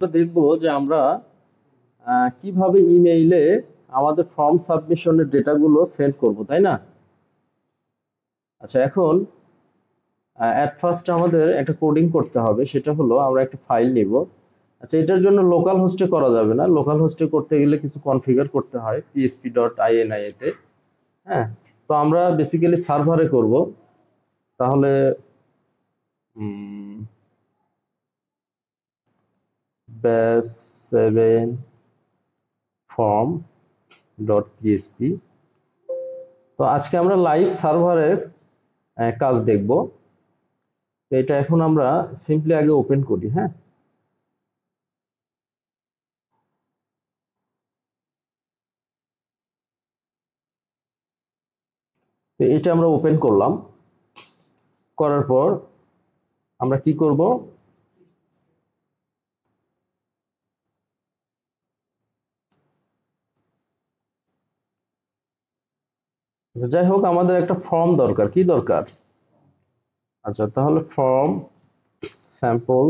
দেখব যে আমরা কীভাবে ইমেইলে আমাদের ফর্ম সাবমিশনের ডেটাগুলো সেন্ড করব, তাই না? আচ্ছা এখন অ্যাট ফার্স্ট আমাদের একটা কোডিং করতে হবে, সেটা হলো আমরা একটা ফাইল নিব। আচ্ছা এটার জন্য লোকাল হোস্টে করা যাবে না। লোকাল হোস্টে করতে গেলে কিছু কনফিগার করতে হয় পিএসপি ডট আইএনআই তে। হ্যাঁ তো আমরা বেসিক্যালি সার্ভারে করব। তাহলে ব্যাস সেভেন ফর্ম ডট পিএসপি তো আজকে আমরা লাইভ সার্ভারের কাজ দেখব। এটা এখন আমরা সিম্পলি আগে ওপেন করি হ্যাঁ? তো এটা আমরা ওপেন করলাম। করার পর আমরা কি করব? যাই হোক, আমাদের একটা ফর্ম দরকার। কি দরকার? আচ্ছা তাহলে form sample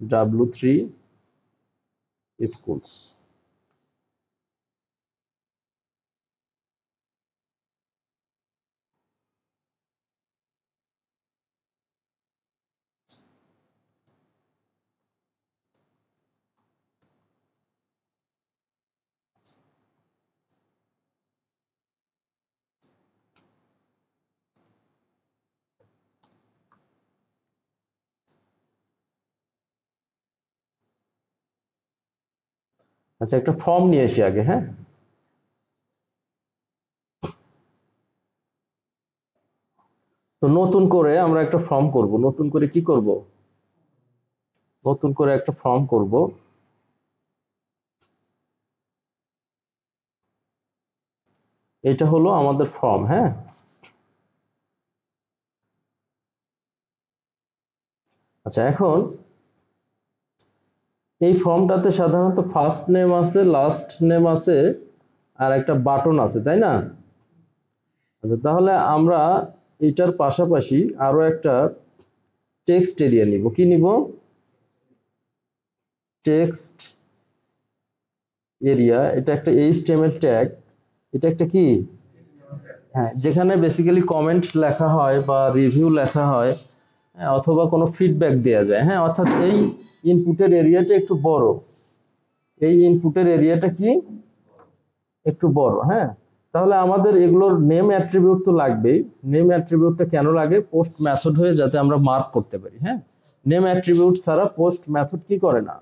W three schools আচ্ছা একটা ফর্ম নিয়ে এসি আগে হ্যাঁ? তো নতুন করে আমরা একটা ফর্ম করব। নতুন করে কি করব? নতুন করে একটা ফর্ম করব। এটা হলো আমাদের ফর্ম হ্যাঁ? আচ্ছা এখন এই ফর্মটাতে সাধারণত ফার্স্ট নেম আছে লাস্ট নেম আছে আর একটা বাটন আছে তাই না? আচ্ছা তাহলে আমরা এটার পাশাপাশি আরও একটা টেক্সট এরিয়া নিব। কি নিব? টেক্সট এরিয়া এটা একটা এইচ এইচটিএমএল ট্যাগ এটা একটা কি? হ্যাঁ যেখানে বেসিক্যালি কমেন্ট লেখা হয় বা রিভিউ লেখা হয় হ্যাঁ, অথবা কোনো ফিডব্যাক দেওয়া যায়। হ্যাঁ অর্থাৎ এই ইনপুটের এরিয়াটা একটু বড়। এই ইনপুটের এরিয়াটা কি? একটু বড় হ্যাঁ? তাহলে আমাদের এগুলোর নেম অ্যাট্রিবিউট তো লাগবেই। নেম অ্যাট্রিবিউটটা কেন লাগে? পোস্ট মেথড হয়ে যাতে আমরা মার্ক করতে পারি হ্যাঁ? নেম অ্যাট্রিবিউট ছাড়া পোস্ট মেথড কি করে না?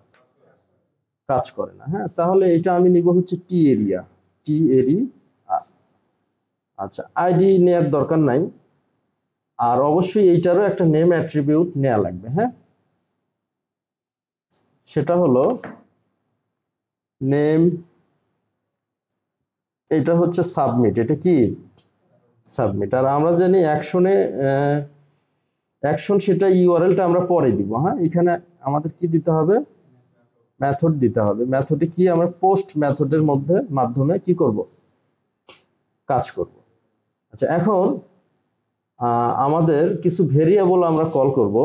কাজ করে না হ্যাঁ? তাহলে এটা আমি নিব হচ্ছে টি এরিয়া টি এরি আচ্ছা আইডি নেওয়ার দরকার নাই। আর অবশ্যই এইটারও একটা নেম অ্যাট্রিবিউট নেওয়া লাগবে হ্যাঁ? সেটা হলো নেম এটা হচ্ছে সাবমিট এটা কি? সাবমিট আর আমরা জানি অ্যাকশনে অ্যাকশন সেটা ইউআরএলটা আমরা পরে দিব হ্যাঁ? এখানে আমাদের কি দিতে হবে? মেথড দিতে হবে। মেথডে কি? আমরা পোস্ট মেথডের মধ্যে, মাধ্যমে কি করব? কাজ করব। আচ্ছা এখন আমাদের কিছু ভেরিয়েবল আমরা কল করব।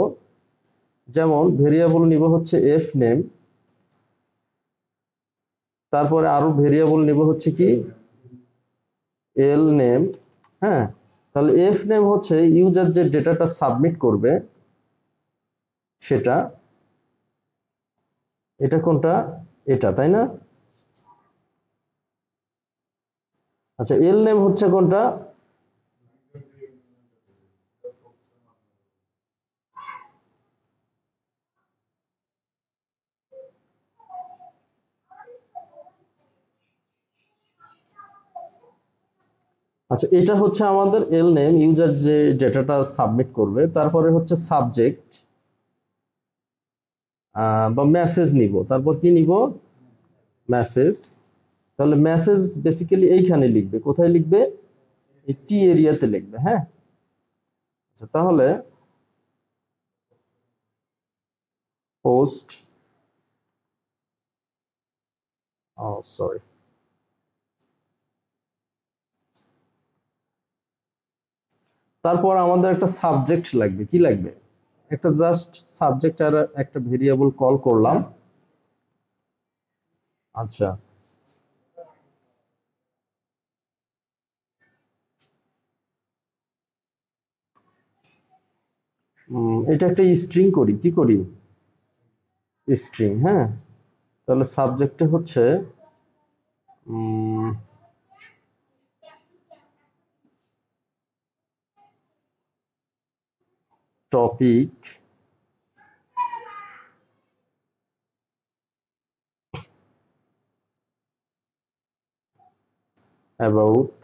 যেমন ভেরিয়েবল নিব হচ্ছে এফ নেম তারপরে আরও ভেরিয়েবল নিব হচ্ছে কি? এল নেম হ্যাঁ? তাহলে এফ নেম হচ্ছে ইউজার যে ডেটাটা সাবমিট করবে, সেটা, এটা কোনটা? এটা, তাই না? আচ্ছা এল নেম হচ্ছে কোনটা? আচ্ছা এটা হচ্ছে আমাদের এল নেম ইউজার যে ডেটাটা সাবমিট করবে, তারপরে হচ্ছে সাবজেক্ট বা মেসেজ নিব। তারপর কি নিব? মেসেজ। তাহলে মেসেজ বেসিক্যালি এইখানে লিখবে। কোথায় লিখবে? টি এরিয়াতে লিখবে হ্যাঁ? আচ্ছা তাহলে পোস্ট ও সরি তারপর আমাদের একটা সাবজেক্ট লাগবে, কি লাগবে? একটা জাস্ট সাবজেক্ট আর একটা ভেরিয়েবল কল করলাম। আচ্ছা। এটা একটা স্ট্রিং করি, কি করি? স্ট্রিং হ্যাঁ? তাহলে সাবজেক্টে হচ্ছে topic about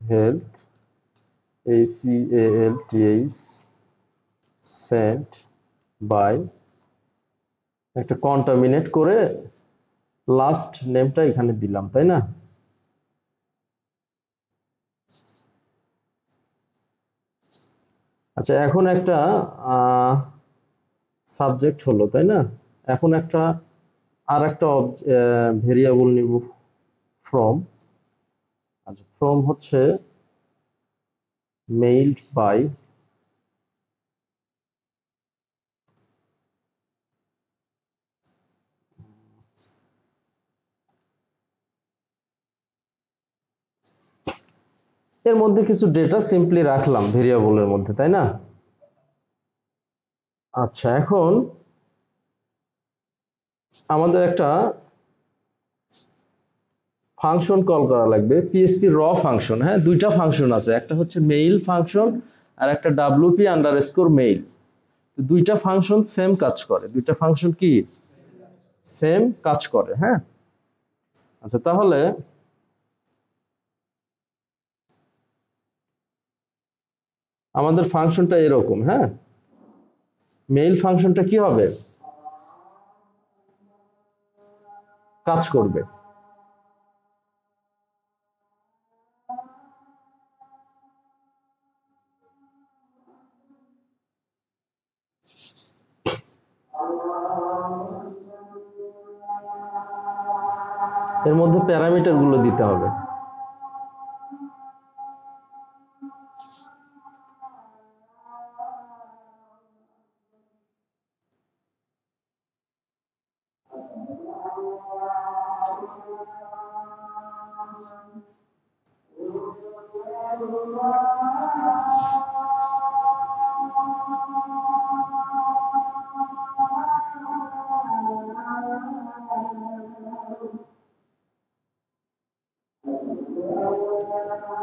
health, a c a l t h sent by একটা কন্টামিনেট করে লাস্ট নেমটা এখানে দিলাম, তাই না? আচ্ছা এখন একটা সাবজেক্ট হলো, তাই না? এখন একটা আর একটা ভেরিয়েবল নিব ফ্রম আচ্ছা ফ্রম হচ্ছে মেইল বাই এর মধ্যে কিছু ডেটা সিম্পলি রাখলাম ভেরিয়েবলের মধ্যে, তাই না? আচ্ছা এখন আমাদের একটা ফাংশন কল করা লাগবে পিএসপি র ফাংশন হ্যাঁ? দুইটা ফাংশন আছে, একটা হচ্ছে মেইল ফাংশন আর একটা ডাব্লিউপি আন্ডারস্কোর মেইল দুইটা ফাংশন সেম কাজ করে, দুইটা ফাংশন কি? সেম কাজ করে হ্যাঁ? আচ্ছা তাহলে আমাদের ফাংশনটা এরকম হ্যাঁ? মেইল ফাংশনটা কি হবে? কাজ করবে। এর মধ্যে প্যারামিটারগুলো দিতে হবে।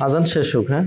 আজান শেষ হোক হ্যাঁ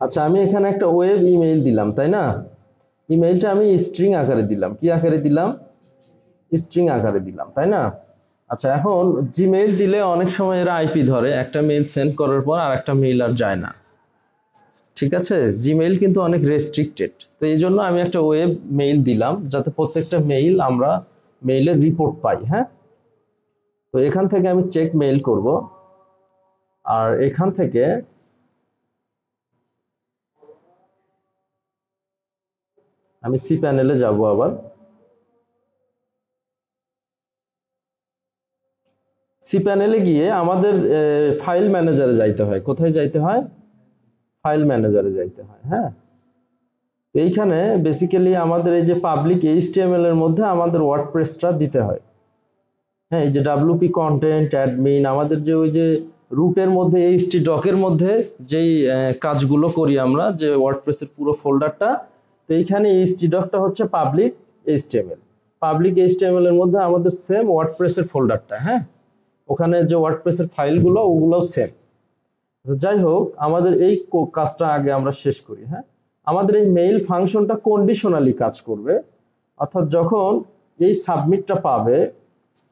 আচ্ছা আমি এখানে একটা ওয়েব ইমেইল দিলাম তাই না ইমেইলটা আমি স্ট্রিং আকারে দিলাম কি আকারে দিলাম স্ট্রিং আকারে দিলাম, তাই না? আচ্ছা এখন জিমেইল দিলে অনেক সময় এরা আইপি ধরে, একটা মেইল সেন্ড করার পর আর একটা মেইল আর যায় না। ঠিক আছে? জিমেইল কিন্তু অনেক রেস্ট্রিক্টেড তো এই জন্য আমি একটা ওয়েব মেইল দিলাম, যাতে প্রত্যেকটা মেইল আমরা মেইলের রিপোর্ট পাই হ্যাঁ? তো এখান থেকে আমি চেক মেইল করব। আর এখান থেকে আমি সি প্যানেলে যাব আবার। সি প্যানেলে গিয়ে আমাদের ফাইল ম্যানেজারে যাইতে হয়। কোথায় যাইতে হয়? ফাইল ম্যানেজারে যাইতে হয় হ্যাঁ? এইখানে বেসিক্যালি আমাদের এই যে পাবলিক এইচটিএমএল এর মধ্যে আমাদের ওয়ার্ডপ্রেসটা দিতে হয়। হ্যাঁ এই যে ডাব্লিউপি কন্টেন্ট অ্যাডমিন আমাদের যে ওই যে রুটের মধ্যে এইচটি ডকের মধ্যে যেই কাজগুলো করি আমরা, যে ওয়ার্ডপ্রেসের পুরো ফোল্ডারটা তো এইখানে এইচটি ডকটা হচ্ছে পাবলিক এইচটিএমএল পাবলিক এইচটিএমএল এর মধ্যে আমাদের সেম ওয়ার্ডপ্রেসের ফোল্ডারটা হ্যাঁ? ওখানে যে ওয়ার্ডপ্রেসের ফাইলগুলো ওগুলোও সেম যাই হোক, আমাদের এই কাজটা আগে আমরা শেষ করি হ্যাঁ? আমাদের এই মেইল ফাংশনটা কন্ডিশনালি কাজ করবে। অর্থাৎ যখন এই সাবমিটটা পাবে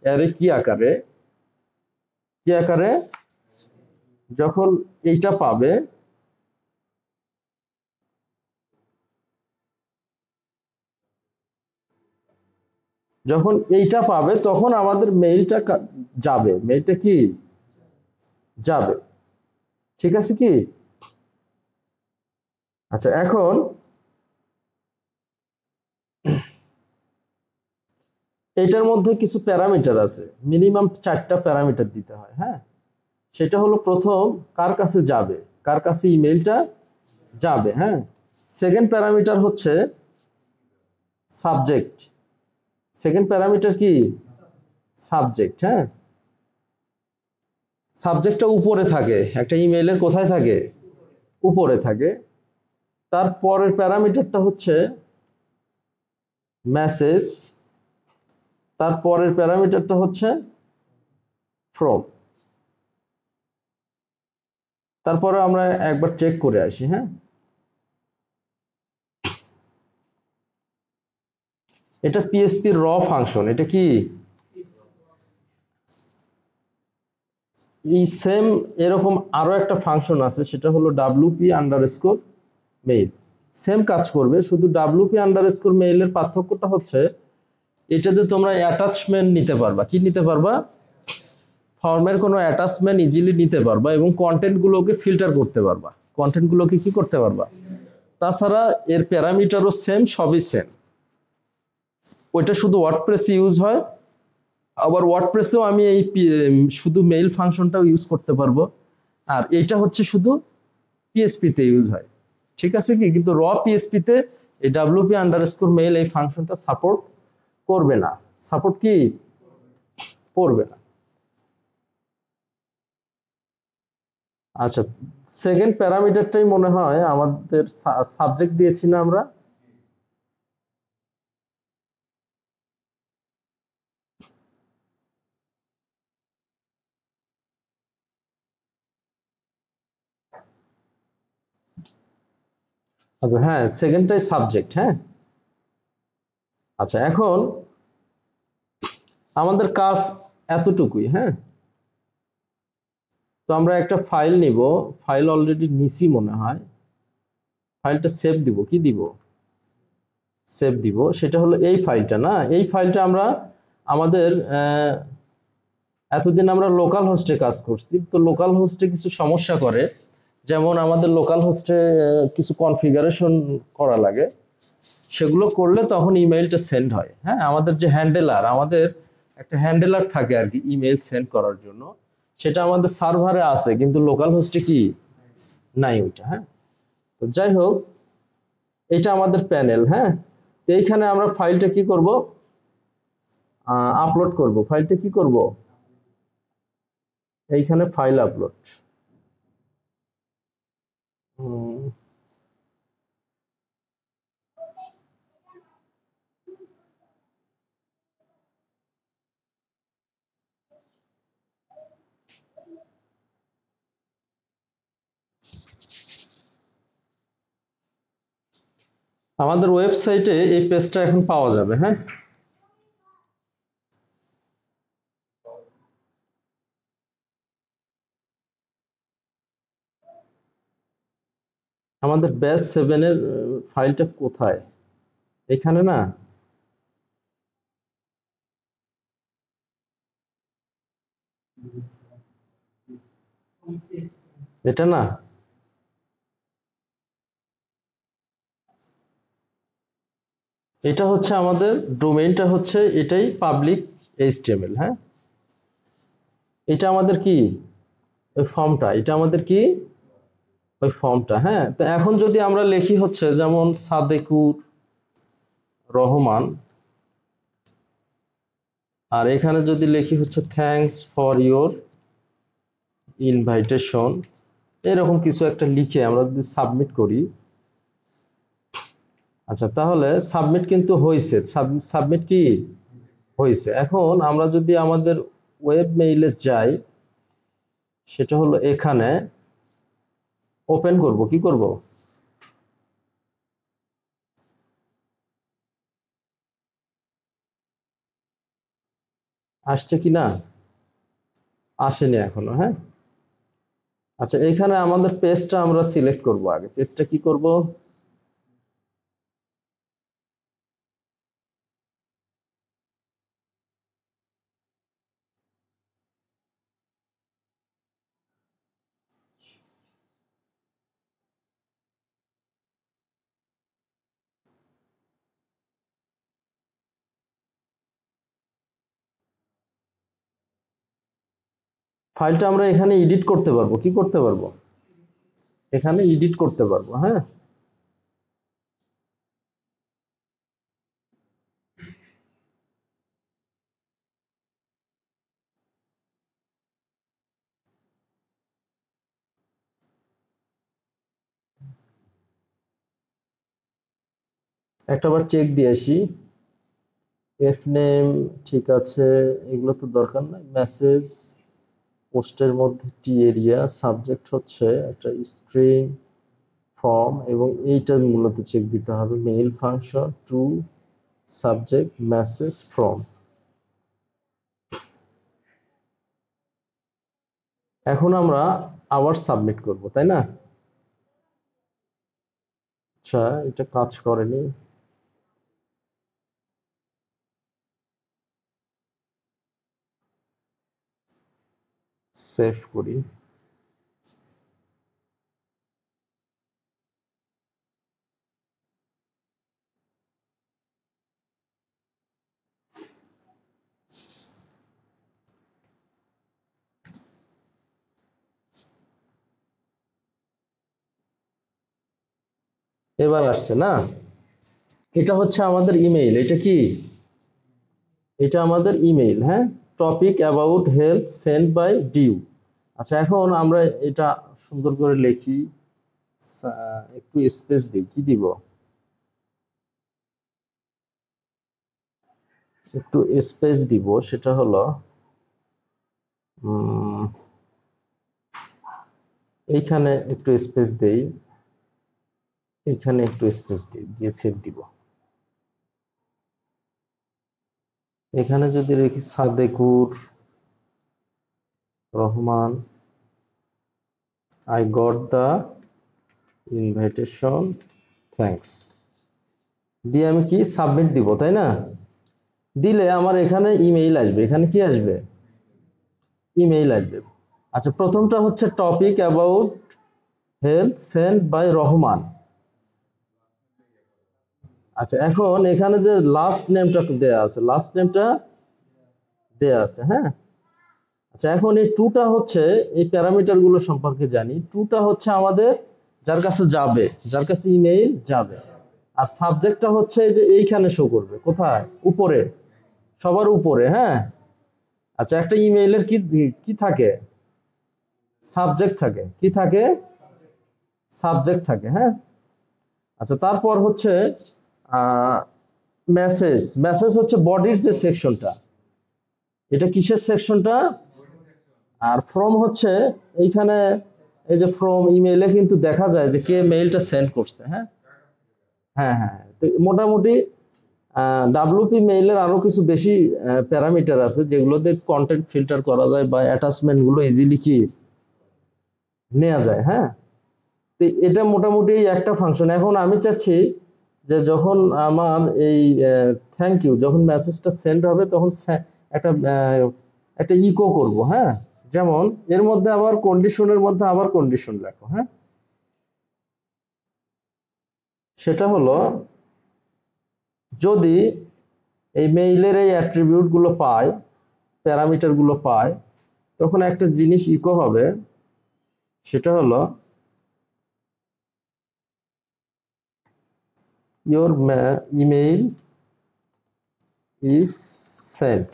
অ্যারে কি আকারে? কি আকারে? যখন এইটা পাবে যখন এইটা পাবে, তখন আমাদের মেইলটা যাবে। মেইলটা কি? যাবে। ঠিক আছে কি? আচ্ছা এখন এটার মধ্যে কিছু প্যারামিটার আছে। মিনিমাম চারটা প্যারামিটার দিতে হয় হ্যাঁ? সেটা হলো প্রথম, কার কাছে যাবে? কার কাছে ইমেলটা যাবে হ্যাঁ? সেকেন্ড প্যারামিটার হচ্ছে সাবজেক্ট সেকেন্ড প্যারামিটার কি? সাবজেক্ট হ্যাঁ? সাবজেক্টটা উপরে থাকে। একটা ইমেইলের কোথায় থাকে? উপরে থাকে। তারপরের প্যারামিটারটা হচ্ছে মেসেজ তারপরের প্যারামিটারটা হচ্ছে ফ্রম তারপরে আমরা একবার চেক করে আসি হ্যাঁ? এটা পিএসপি র ফাংশন এটা কি? এই সেম এরকম আরও একটা ফাংশন আছে, সেটা হলো ডাব্লুপি আন্ডারস্কোর মেইল সেম কাজ করবে, শুধু ডাব্লুপি আন্ডারস্কোর মেইলের পার্থক্যটা হচ্ছে, এটাতে তোমরা অ্যাটাচমেন্ট নিতে পারবা। কি নিতে পারবা? ফর্মের কোনো অ্যাটাচমেন্ট ইজিলি নিতে পারবা এবং কন্টেন্টগুলোকে ফিল্টার করতে পারবা। কন্টেন্টগুলোকে কি করতে পারবা? তাছাড়া এর প্যারামিটারও সেম সবই সেম ওইটা শুধু ওয়ার্ডপ্রেসে ইউজ হয়। আবার ওয়ার্ডপ্রেসেও আমি এই শুধু মেইল ফাংশনটাও ইউজ করতে পারব। আর এইটা হচ্ছে শুধু পিএসপিতে ইউজ হয়। ঠিক আছে কি? কিন্তু র পিএসপিতে এই ডাব্লিউপি আন্ডারস্কোর মেইল এই ফাংশনটা সাপোর্ট করবে না। সাপোর্ট কি? করবে না। আচ্ছা সেকেন্ড প্যারামিটারটাই মনে হয় আমাদের সাবজেক্ট দিয়েছি না আমরা। আচ্ছা হ্যাঁ সেকেন্ডটাই সাবজেক্ট হ্যাঁ? আচ্ছা এখন আমাদের কাজ এতটুকুই হ্যাঁ? তো আমরা একটা ফাইল নিব ফাইল অলরেডি নিছি মনে হয়। ফাইলটা সেভ দিব, কি দিব? সেভ দিব, সেটা হলো এই ফাইলটা না? এই ফাইলটা আমরা আমাদের এতদিন আমরা লোকাল হোস্টে কাজ করছি, তো লোকাল হোস্টে কিছু সমস্যা করে যেমন আমাদের লোকাল হোস্টে কিছু কনফিগারেশন করা লাগে, সেগুলো করলে তখন ইমেইলটা সেন্ড হয়। হ্যাঁ আমাদের যে হ্যান্ডেলার আমাদের একটা হ্যান্ডেলার থাকে আর কি ইমেইল সেন্ড করার জন্য। সেটা আমাদের সার্ভারে আছে, কিন্তু লোকাল হোস্টে কি? নাই ওইটা হ্যাঁ। তো যাই হোক, এটা আমাদের প্যানেল হ্যাঁ। তো এইখানে আমরা ফাইলটা কি করব? আপলোড করব। ফাইলটা কি করব? এইখানে ফাইল আপলোড আমাদের ওয়েবসাইটে এই পেজটা এখন পাওয়া যাবে হ্যাঁ? আমাদের ব্যাচ সেভেনের ফাইলটা কোথায়? এখানে না? এটা না? এটা হচ্ছে আমাদের ডোমেইনটা হচ্ছে এটাই পাবলিক এইচটিএমএল হ্যাঁ? এটা আমাদের কি? ফর্মটা এটা আমাদের কি? ওই ফর্মটা হ্যাঁ? তো এখন যদি আমরা লিখি হচ্ছে যেমন সাদেকুর রহমান, আর এখানে যদি লিখি হচ্ছে থ্যাঙ্কস ফর ইওর ইনভাইটেশন এরকম কিছু একটা লিখে আমরা যদি সাবমিট করি আচ্ছা তাহলে সাবমিট কিন্তু হয়েছে সাবমিট কি? হয়েছে এখন আমরা যদি আমাদের ওয়েব মেইলে যাই, সেটা হলো এখানে ওপেন করব, কি করব? আসছে কি না? আসেনি এখনও হ্যাঁ? আচ্ছা এখানে আমাদের পেজটা আমরা সিলেক্ট করব আগে। পেজটা কি করব? ফাইলটা আমরা এখানে এডিট করতে পারব। কি করতে পারব? এখানে এডিট করতে পারব হ্যাঁ? একটাবার চেক দিয়ে আসি। এফ নেম ঠিক আছে, এগুলো তো দরকার নাই। মেসেজ পোস্টের মধ্যে টি এরিয়া, সাবজেক্ট হচ্ছে একটা স্ট্রিং, ফর্ম এবং এইটা মূলত চেক দিতে হবে। Mail function, to, subject, message, from. এখন আমরা আবার সাবমিট করব, তাই না? আচ্ছা এটা কাজ করেনি। সেভ করি। এবার আসছে না? এটা হচ্ছে আমাদের ইমেইল এটা কি? এটা আমাদের ইমেইল হ্যাঁ? Topic about health send by due আচ্ছা এখন আমরা এটা সুন্দর করে লিখি। একটু স্পেস দিই, কি দিব? একটু স্পেস দিব, সেটা হলো এইখানে একটু স্পেস দেই। এখানে একটু স্পেস দিই, দিয়ে সেভ দিব। এখানে যদি রেখি Sadekur Rahman I got the invitation thanks দিয়ে আমি কি সাবমিট দিব, তাই না? দিলে আমার এখানে ইমেইল আসবে। এখানে কি আসবে? ইমেইল আসবে। আচ্ছা প্রথমটা হচ্ছে topic about health send by Rahman. আচ্ছা এখন এখানে যে লাস্ট নেমটা দেয়া আছে লাস্ট নেমটা দেয়া আছে হ্যাঁ? আচ্ছা এখন এই টুটা হচ্ছে, এই প্যারামিটারগুলো সম্পর্কে জানি। টুটা হচ্ছে আমাদের যার কাছে যাবে, যার কাছে ইমেইল যাবে। আর সাবজেক্টটা হচ্ছে যে এইখানে শো করবে, কোথায়? উপরে, সবার উপরে হ্যাঁ? আচ্ছা একটা ইমেইলের কি কি থাকে? সাবজেক্ট থাকে, কি থাকে? সাবজেক্ট থাকে হ্যাঁ? আচ্ছা তারপর হচ্ছে মেসেজ মেসেজ হচ্ছে বডির যে সেকশনটা এটা কিসের সেকশনটা আর ফ্রম হচ্ছে এইখানে, এই যে ফ্রম ইমেইলে কিন্তু দেখা যায় যে কে মেইলটা সেন্ড করছে হ্যাঁ? হ্যাঁ হ্যাঁ তো মোটামুটি ডাব্লিউপি মেইলের আরও কিছু বেশি প্যারামিটার আছে যেগুলোতে কন্টেন্ট ফিল্টার করা যায় বা অ্যাটাচমেন্টগুলো ইজিলি কি নেওয়া যায় হ্যাঁ? তো এটা মোটামুটি একটা ফাংশন এখন আমি চাচ্ছি যে যখন আমার এই থ্যাংক ইউ যখন মেসেজটা সেন্ড হবে, তখন একটা একটা ইকো করব হ্যাঁ? যেমন, এর মধ্যে আবার কন্ডিশনের মধ্যে আবার কন্ডিশন লেখো হ্যাঁ? সেটা হলো, যদি এই মেইলের এই অ্যাট্রিবিউটগুলো পায় প্যারামিটারগুলো পায়, তখন একটা জিনিস ইকো হবে, সেটা হলো your email is sent.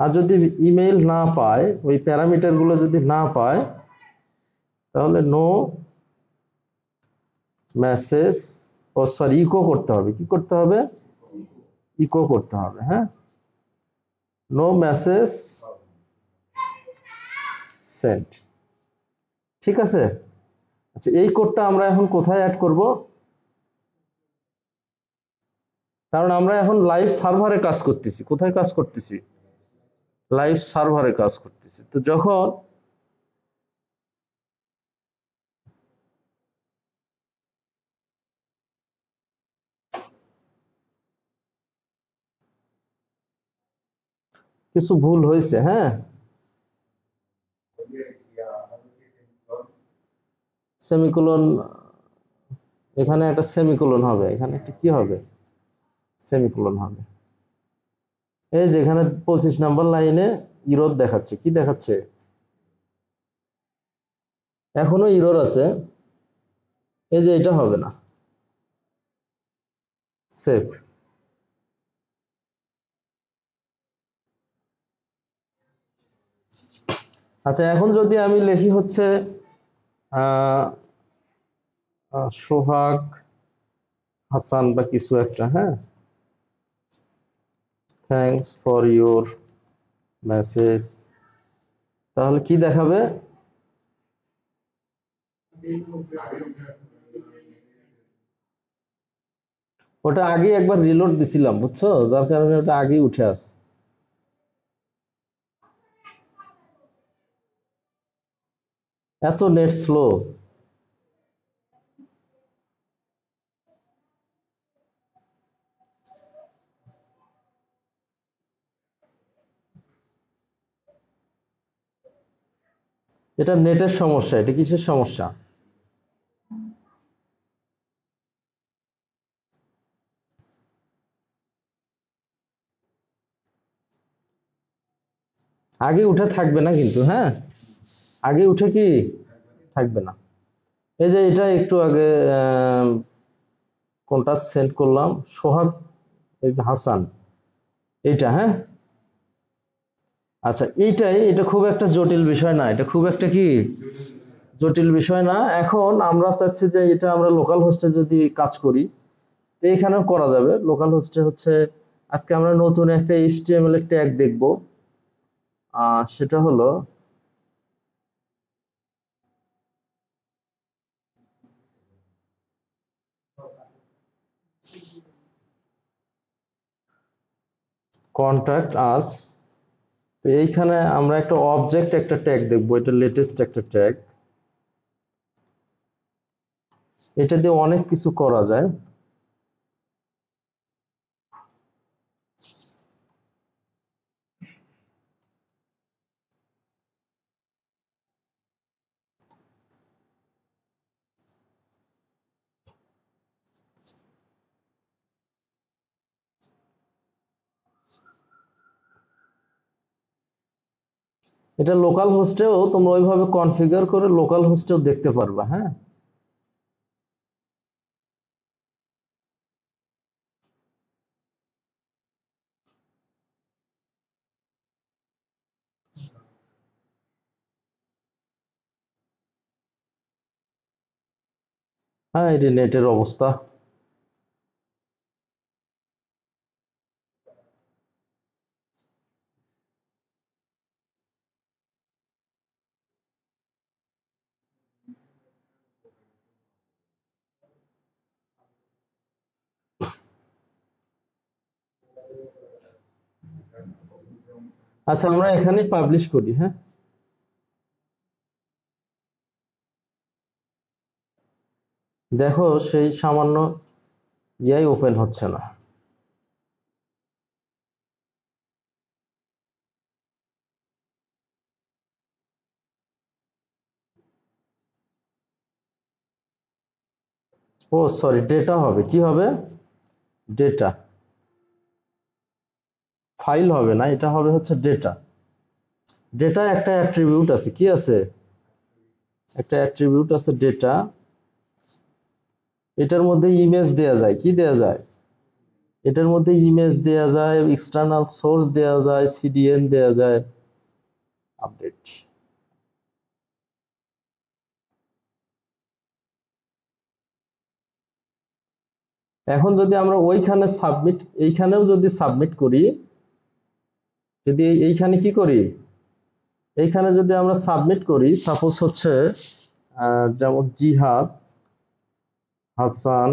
আর যদি ইমেইল না পায়, ওই প্যারামিটারগুলো যদি না পায়, তাহলে নো মেসেজ ও সরি ইকো করতে হবে। কি করতে হবে? ইকো করতে হবে হ্যাঁ? নো মেসেজ সেন্ট ঠিক আছে? আচ্ছা এই কোডটা আমরা এখন কোথায় অ্যাড করব? কারণ আমরা এখন লাইভ সার্ভারে কাজ করতেছি। কোথায় কাজ করতেছি? লাইভ সার্ভারে কাজ করতেছি। তো যখন কিছু ভুল হয়েছে হ্যাঁ? সেমিকোলন এখানে একটা সেমিকোলন হবে। এখানে একটা কি হবে? সেমিকোলন হবে। এই যে এখানে পঁচিশ নাম্বার লাইনে ইরোর দেখাচ্ছে, কি দেখাচ্ছে? এখনও ইরোর আছে, এই যে এটা হবে না। সেভ আচ্ছা এখন যদি আমি লিখি হচ্ছে সোহাগ, হাসান বা কিছু একটা হ্যাঁ? থ্যাংকস ফর ইউর মেসেজ তাহলে কি দেখাবে? ওটা আগে একবার রিলোড দিছিলাম, বুঝছ? যার কারণে ওটা আগেই উঠে আসে এত নেট স্লো এটা নেটের সমস্যা, এটা কিসের সমস্যা? আগে উঠে থাকবে না কিন্তু হ্যাঁ? আগে উঠে কি? থাকবে না। এই যে এটা একটু আগে কোনটা সেন্ড করলাম, সোহাগ, এই যে হাসান, এইটা হ্যাঁ? আচ্ছা এইটাই, এটা খুব একটা জটিল বিষয় না, এটা খুব একটা কি জটিল বিষয় না। এখন আমরা চাচ্ছি যে এটা আমরা লোকাল হোস্টে যদি কাজ করি, তো এখানেও করা যাবে। লোকাল হোস্টে হচ্ছে, আজকে আমরা নতুন একটা এইচটিএমএল ট্যাগ দেখব। সেটা হলো কন্ট্যাক্ট আস তো এইখানে আমরা একটা অবজেক্ট একটা ট্যাগ দেখব। এটা লেটেস্ট একটা ট্যাগ এটা দিয়ে অনেক কিছু করা যায়। এটা লোকাল হোস্টেও তোমরা ওইভাবে কনফিগার করে লোকাল হোস্টেও দেখতে পারবা হ্যাঁ? হ্যাঁ এটি নেটের অবস্থা। আচ্ছা আমরা এখানে পাবলিশ করি হ্যাঁ? দেখো, সেই সামান্য ইয়াই ওপেন হচ্ছে না। ও সরি ডেটা হবে। কি হবে? ডেটা ফাইল হবে না, এটা হবে হচ্ছে ডেটা ডেটা একটা অ্যাট্রিবিউট আছে, কি আছে? একটা অ্যাট্রিবিউট আছে ডেটা এটার মধ্যে ইমেজ দেয়া যায়, কি দেয়া যায়? এটার মধ্যে ইমেজ দেয়া যায় এক্সটার্নাল সোর্স দেয়া যায় সিডিএন দেয়া যায়। আপডেট এখন যদি আমরা ওইখানে সাবমিট এইখানেও যদি সাবমিট করি যদি এইখানে কি করি? এইখানে যদি আমরা সাবমিট করি সাপোজ হচ্ছে যেমন জিহাদ, হাসান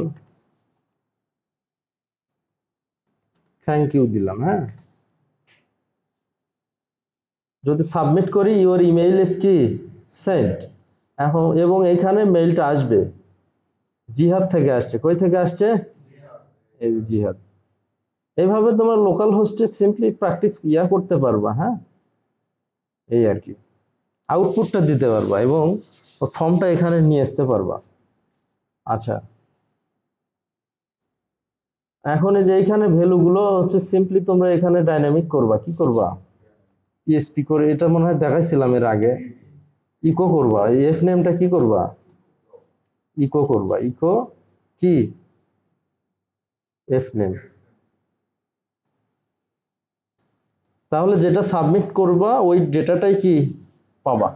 থ্যাংক ইউ দিলাম হ্যাঁ? যদি সাবমিট করি ইউর ইমেইল ইস কি? সেন্ট এখন, এবং এখানে মেইলটা আসবে। জিহাদ থেকে আসছে। কই থেকে আসছে? এই জিহাদ। এইভাবে তোমরা লোকাল হোস্টে সিম্পলি প্র্যাকটিস ইয়া করতে পারবা হ্যাঁ? এই আর কি। আউটপুটটা দিতে পারবা এবং ফর্মটা এখানে নিয়ে আসতে পারবা। আচ্ছা। এখন এই যে এখানে ভ্যালুগুলো হচ্ছে সিম্পলি তোমরা এখানে ডাইনামিক করবা, কি করবা? ইএসপি করে, এটা মনে হয় দেখাইছিলাম এর আগে। ইকো করবা এফ নেমটা কি করবা? ইকো করবা ইকো কি? এফ নেম তাহলে যেটা সাবমিট করবা ওই ডেটাটাই কি পাবা?